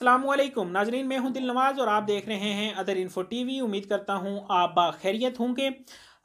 अल्लाम नाजरीन, मैं हूँ दिल नवाज़ और आप देख रहे हैं अदर इन्फो टीवी। उम्मीद करता हूँ आप खैरियत होंगे।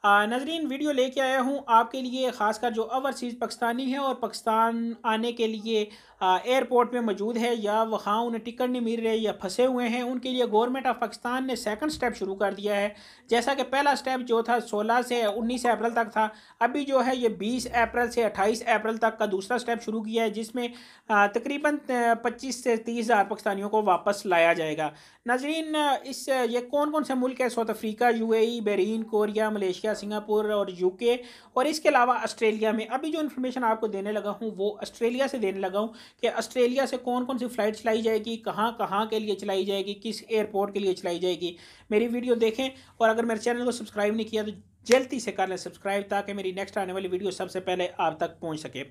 नजरीन, वीडियो लेके आया हूँ आपके लिए, ख़ासकर जो ओवरसीज़ पाकिस्तानी है और पाकिस्तान आने के लिए एयरपोर्ट में मौजूद है या वहाँ उन्हें टिकट नहीं मिल रही या फंसे हुए हैं, उनके लिए गवर्नमेंट ऑफ़ पाकिस्तान ने सेकंड स्टेप शुरू कर दिया है। जैसा कि पहला स्टेप जो था 16 से 19 अप्रैल तक था, अभी जो है ये 20 अप्रैल से 28 अप्रैल तक का दूसरा स्टेप शुरू किया है, जिसमें तकरीबन 25 से तीस हज़ार पाकिस्तानियों को वापस लाया जाएगा। नजरीन, इस, ये कौन कौन से मुल्क है? South Africa you Bahrain, Korea, Malaysia America Singapore और यूके। और इसके अलावा ऑस्ट्रेलिया में अभी जो इन्फॉर्मेशन आपको देने लगा हूँ वो ऑस्ट्रेलिया से देने लगा हूँ कि ऑस्ट्रेलिया से कौन कौन सी फ़्लाइट चलाई जाएगी कहाँ कहाँ के लिए चलाई जाएगी किस एयरपोर्ट के लिए चलाई जाएगी। मेरी वीडियो देखें और अगर मेरे चैनल को सब्सक्राइब नहीं किया तो जल्दी से कर लें सब्सक्राइब ताकि मेरी नेक्स्ट आने वाली वीडियो सबसे पहले आप तक पहुँच सके।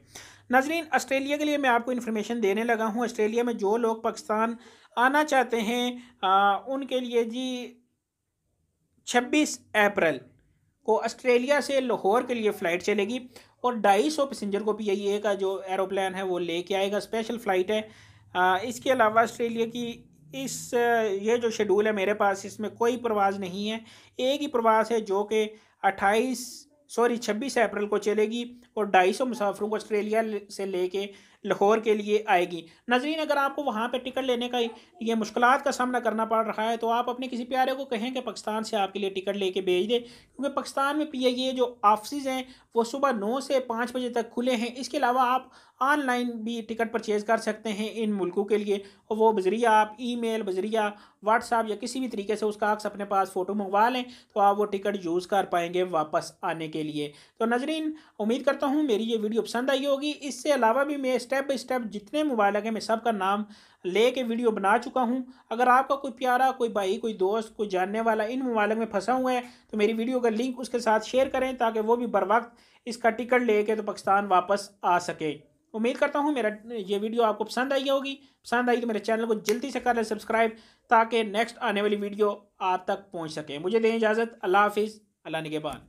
नाजरीन ऑस्ट्रेलिया के लिए मैं आपको इन्फॉर्मेशन देने लगा हूँ। ऑस्ट्रेलिया में जो लोग पाकिस्तान आना चाहते हैं आ, उनके लिए जी 26 अप्रैल को ऑस्ट्रेलिया से लाहौर के लिए फ़्लाइट चलेगी और ढाई सौ पैसेंजर को पी का जो एरोप्लान है वो लेके आएगा। स्पेशल फ़्लाइट है। इसके अलावा ऑस्ट्रेलिया की इस, ये जो शेड्यूल है मेरे पास, इसमें कोई प्रवास नहीं है। एक ही प्रवास है जो कि अट्ठाईस सॉरी, छब्बीस अप्रैल को चलेगी और ढाई सौ मुसाफरों को ऑस्ट्रेलिया से लेके लाहौर के लिए आएगी। नजरीन, अगर आपको वहाँ पे टिकट लेने का ये मुश्किल का सामना करना पड़ रहा है तो आप अपने किसी प्यारे को कहें कि पाकिस्तान से आपके लिए टिकट लेके भेज दें, क्योंकि पाकिस्तान में पी आई ए जो ऑफ़िस हैं, वो सुबह नौ से पाँच बजे तक खुले हैं। इसके अलावा आप ऑनलाइन भी टिकट परचेज़ कर सकते हैं इन मुल्कों के लिए, और वो बजरिया आप ई मेल बजरिया व्हाट्सअप या किसी भी तरीके से उसका अक्स अपने पास फ़ोटो मंगवा लें तो आप वो टिकट यूज़ कर पाएँगे वापस आने के लिए। तो नजरीन, उम्मीद करता हूँ मेरी ये वीडियो पसंद आई होगी। इससे अलावा भी मैं स्टेप बाई स्टेप जितने मोबाइल हैं मैं सबका नाम ले के वीडियो बना चुका हूँ। अगर आपका कोई प्यारा, कोई भाई, कोई दोस्त, कोई जानने वाला इन मोबाइलों में फंसा हुआ है तो मेरी वीडियो का लिंक उसके साथ शेयर करें ताकि वो भी बर वक्त इसका टिकट ले के तो पाकिस्तान वापस आ सके। उम्मीद करता हूँ मेरा ये वीडियो आपको पसंद आई होगी। पसंद आई तो मेरे चैनल को जल्दी से कर लें सब्सक्राइब ताकि नेक्स्ट आने वाली वीडियो आप तक पहुँच सके। मुझे दें इजाज़त, अल्लाह हाफिज़, अल्लाह निगेबान।